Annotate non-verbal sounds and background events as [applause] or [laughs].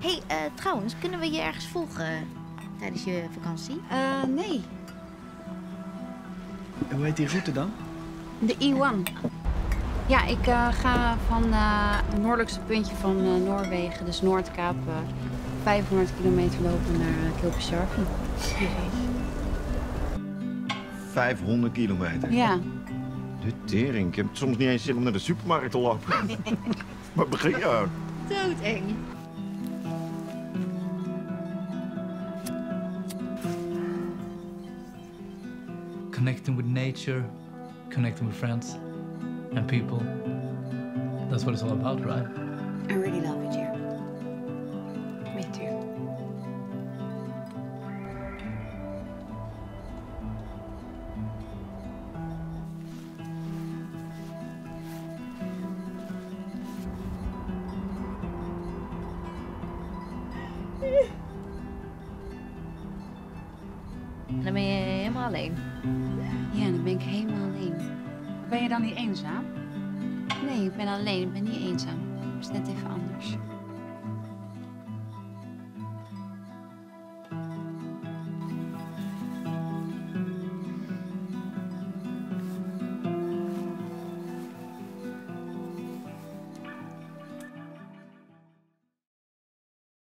hey, eh, trouwens, kunnen we je ergens volgen tijdens je vakantie? Eh, nee. Hoe heet die route dan? De E1. Ja, ik eh, ga van eh, het noordelijkste puntje van eh, Noorwegen, dus Noordkaap, eh, 500 kilometer lopen naar uh, Kilpisjärvi. 500 kilometer. Ja, De tering. Ik heb soms niet eens zin om naar de supermarkt te lopen. [laughs] maar begin je? Doodeng. Connecting with nature, connecting with friends and people. That's what it's all about, right? I really love it here. Me too. En dan ben je helemaal alleen. Ja, dan ben ik helemaal alleen. Ben je dan niet eenzaam? Nee, ik ben alleen, ik ben niet eenzaam. Het is net even anders.